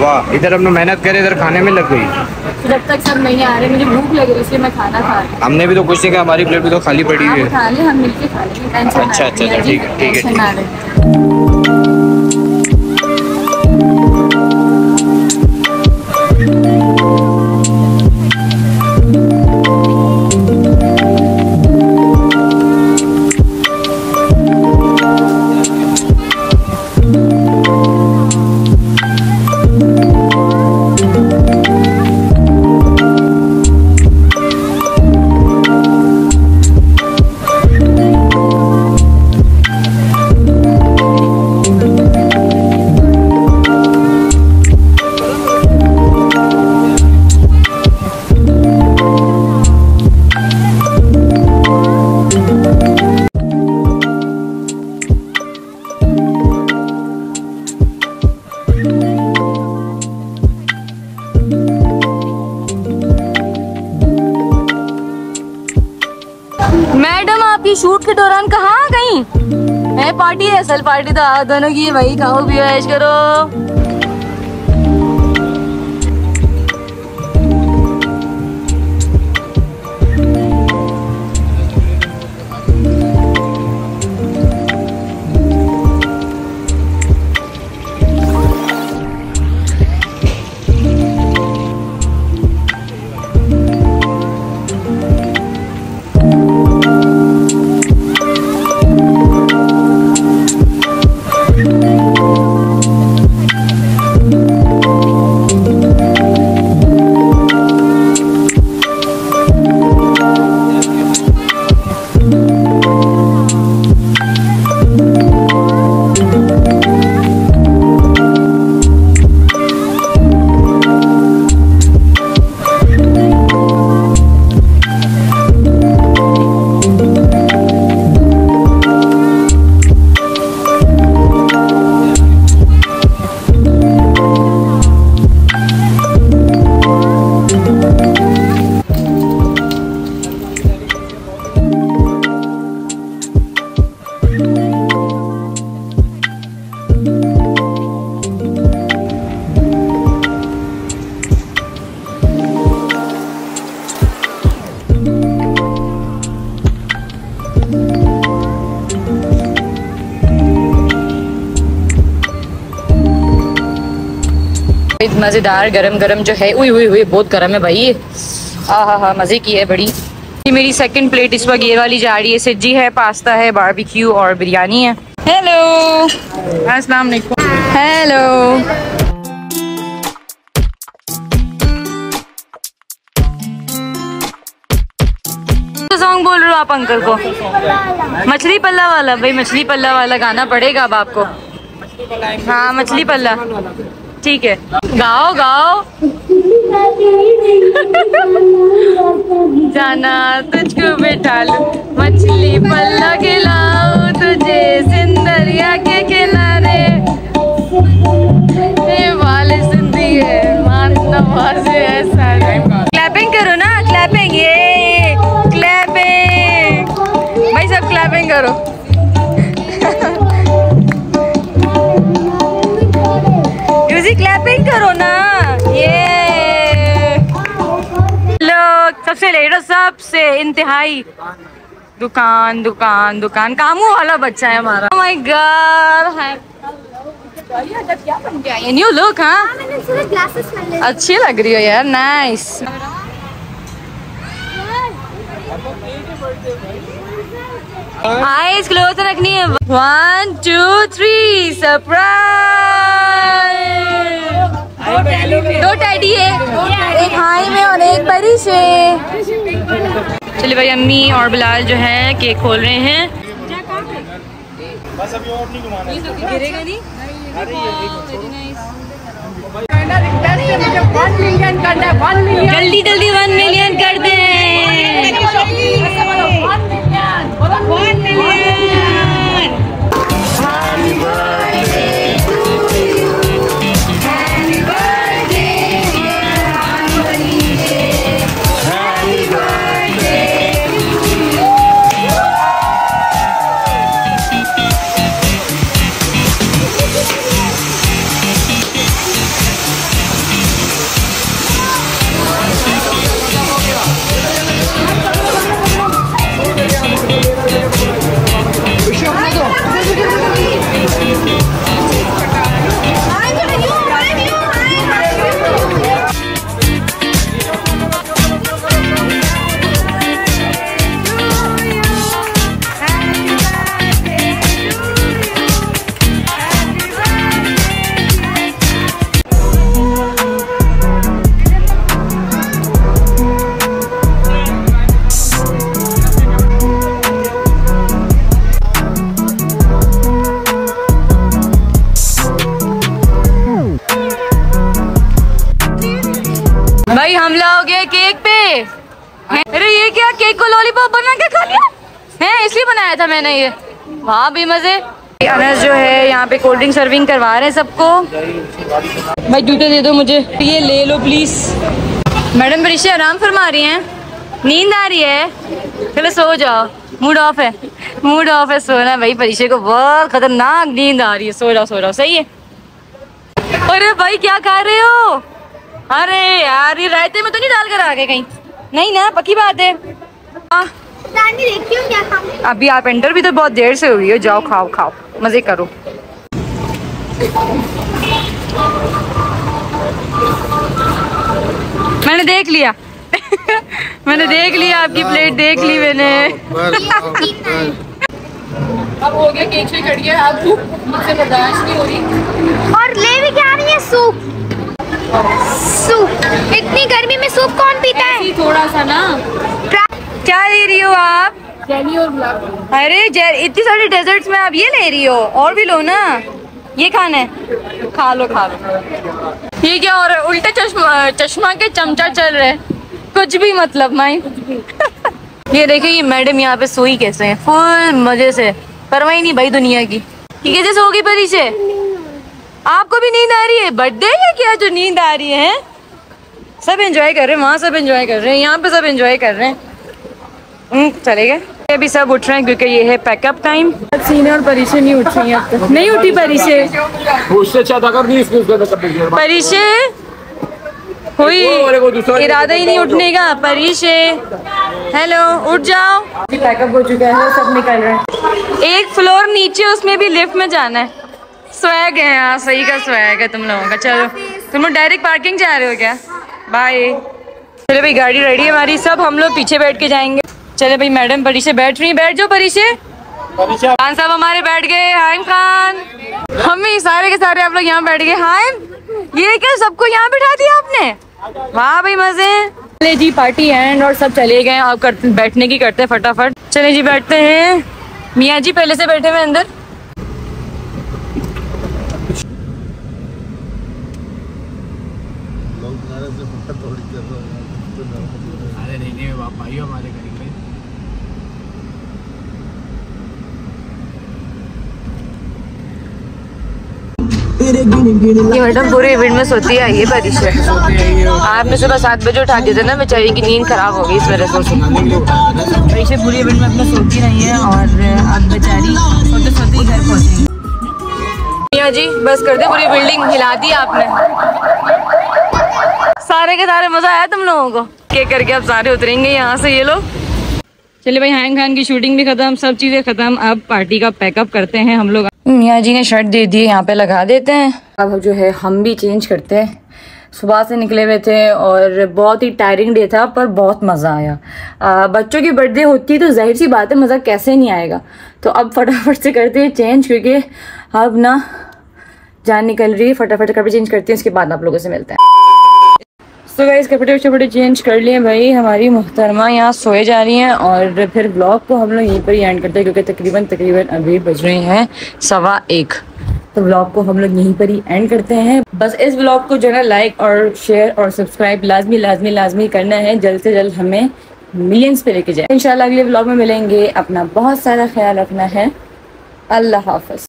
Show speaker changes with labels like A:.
A: वाह। इधर हमने मेहनत करे इधर खाने में लग गई।
B: जब तक सब नहीं आ रहे मुझे भूख लग रही है इसलिए मैं खाना खा रहा हूँ।
A: हमने भी तो कुछ नहीं कहा हमारी प्लेट भी तो खाली पड़ी हुई है। अच्छा, अच्छा, अच्छा, ठीक है, ठीक है,
B: मैडम, आपकी शूट के दौरान कहाँ गई? है पार्टी है, असल पार्टी तो दोनों की, वही खाओ ऐश करो। मज़ेदार गरम गरम जो है, उई हुई हुई बहुत गरम है भाई। ये हाँ हाँ हाँ मज़े की है बड़ी। ये मेरी सेकंड प्लेट इस वक्त ये वाली जा रही है सज्जी है, पास्ता है बारबेक्यू और बिरयानी है। हेलो अस्सलाम वालेकुम हेलो सॉन्ग बोल रहे हो आप, अंकल को? मछली पल्ला वाला। भाई, मछली पल्ला वाला गाना पड़ेगा अब आपको। हाँ मछली पल्ला। ठीक है। गाओ गाओ। जाना तुझको बिठा लूँ, मछली पल्ला खिलाऊं तुझे सिंदरिया के किनारे। वाले सुनती है मारना वाजे ऐसा क्लैपिंग करो ना क्लैपिंग ये क्लैपिंग भाई सब क्लैपिंग करो। यूजी क्लैपिंग करो ना। ये लोग सबसे लेट सबसे इंतहाई। दुकान दुकान दुकान। कामू वाला बच्चा है हमारा। माय गॉड न्यू लुक हाँ अच्छी लग रही हो यार नाइस आईज क्लोज रखनी है। वन टू थ्री सरप्राइज़ दो टैडी है एक हाई में और एक परी से चलिए भाई अम्मी और बिलाल जो है केक खोल रहे हैं। गिरेगा नहीं? जल्दी जल्दी मिलियन भाई हमला हो गया केक पे अरे, ये क्या केक को लॉलीपॉप बना के खा लिया? है, इसलिए बनाया था मैंने ये। वहाँ, भी मज़े। अनस जो है, यहाँ पे कोल्ड ड्रिंक सर्विंग करवा रहे हैं सबको। भाई, जूते दे दो मुझे। ये ले लो प्लीज़ मैडम बरिशा आराम फरमा रही हैं। नींद आ रही है। चलो, सो जाओ। मूड ऑफ़ है। मूड ऑफ़ है, सोना भाई। परीक्षे को बहुत खतरनाक नींद आ रही है। सो जाओ सो जाओ। सही है। अरे भाई, क्या कर रहे हो? अरे यार ये रायते में तो नहीं डाल कर आ गए कहीं। नहीं ना पक्की बात है। हाँ
C: क्या
B: अभी आप एंटर भी तो बहुत देर से हुई हो जाओ खाओ खाओ मज़े करो। मैंने देख लिया। मैंने देख लिया आपकी प्लेट देख ली मैंने। अब हो गया केक से कट गया। अब मुझसे बर्दाश्त नहीं हो रही।
C: और ले भी क्या रही है सूप इतनी गर्मी में सूप कौन पीता है?
B: थोड़ा सा ना। क्या ले रही हो आप?
D: जेली और गुलाब।
B: अरे जै- इतनी सारी डेजर्ट्स में आप ये ले रही हो और भी लो ना। ये खाना है। खा लो खा लो। ये क्या और उल्टे चश्मा चश्मा के चमचा चल रहे कुछ भी मतलब माई। ये देखो ये मैडम यहाँ पे सोई कैसे है। फुल मज़े से। परवाही नहीं भाई दुनिया की। ये कैसे सो गई परी से? आपको भी नींद आ रही है? बर्थडे या क्या जो नींद आ रही है? सब एंजॉय कर रहे हैं वहाँ सब एंजॉय कर रहे हैं यहाँ पे सब एंजॉय कर रहे हैं। हम्म, चले गए। अभी सब उठ रहे हैं क्योंकि ये है पैकअप टाइम सीने और परीक्षे नहीं उठ रही हैं अब तक। नहीं उठी
D: अरे वो दूसरा-
B: इरादा ही नहीं उठने का। परीक्षे। हेलो उठ जाओ। पैकअप हो चुका है सब निकल रहे हैं। एक फ्लोर नीचे उसमें भी लिफ्ट में जाना है। स्वैग है यहाँ सही का स्वैग है तुम लोगों का। चलो तुम लोग डायरेक्ट पार्किंग जा रहे हो क्या? बाय चलो भाई गाड़ी रेडी है हमारी। सब हम लोग पीछे बैठ के जाएँगे। चले भाई मैडम परीक्षे बैठ रही हैं, बैठ जाओ परीक्षे खान साहब हमारे बैठ गए। हाय खान। हम भी सारे के सारे आप लोग यहाँ बैठ गए। हाय। ये क्या सबको यहाँ बिठा दिया आपने? वाह भाई मज़े। चले जी पार्टी एंड और सब चले गए। करते बैठने की करते हैं फटाफट। चले जी बैठते हैं। मियाँ जी पहले से बैठे हुए अंदर।
D: अरे नहीं नहीं आप आइए हमारे घर में
B: ये मैडम पूरे इवेंट में सोती है ये परीक्षा आपने सुबह सात बजे उठा दिया था ना बेचारी की नींद खराब हो गई इस वजह से। पूरे इवेंट में अपना सोती रही है और अब बेचारी सोते सोते ही घर पहुंचेंगी मियाँ जी बस कर दे पूरी बिल्डिंग हिला दी आपने। सारे के सारे मज़ा आया तुम लोगों को। केक करके अब सारे उतरेंगे यहाँ से ये लोग। चलिए भाई हैंग खान की शूटिंग भी खत्म सब चीज़ें खत्म। अब पार्टी का पैकअप करते हैं हम लोग। मियाँ जी ने शर्ट दे दी यहाँ पे लगा देते हैं। अब जो है हम भी चेंज करते हैं। सुबह से निकले हुए थे और बहुत ही टायरिंग डे था पर बहुत मज़ा आया। आ, बच्चों की बर्थडे होती है तो ज़ाहिर सी बात है मज़ा कैसे नहीं आएगा। तो अब फटाफट से करते हैं चेंज क्योंकि अब ना जान निकल रही है फटाफट कपड़े चेंज करते हैं उसके बाद आप लोगों से मिलते हैं। तो गाइस कपड़े शपड़े चेंज कर लिए भाई, हमारी मुहतरमा यहाँ सोए जा रही हैं और फिर ब्लॉग को हम लोग यहीं पर ही एंड करते हैं, क्योंकि तकरीबन तकरीबन अभी बज रहे हैं सवा एक। तो ब्लॉग को हम लोग यहीं पर ही एंड करते हैं। बस इस ब्लॉग को जो है लाइक और शेयर और सब्सक्राइब लाजमी लाजमी लाजमी करना है, जल्द से जल्द हमें मिलियंस पे लेके जाए। इंशाल्लाह अगले ब्लॉग में मिलेंगे। अपना बहुत सारा ख्याल रखना है। अल्लाह हाफिज।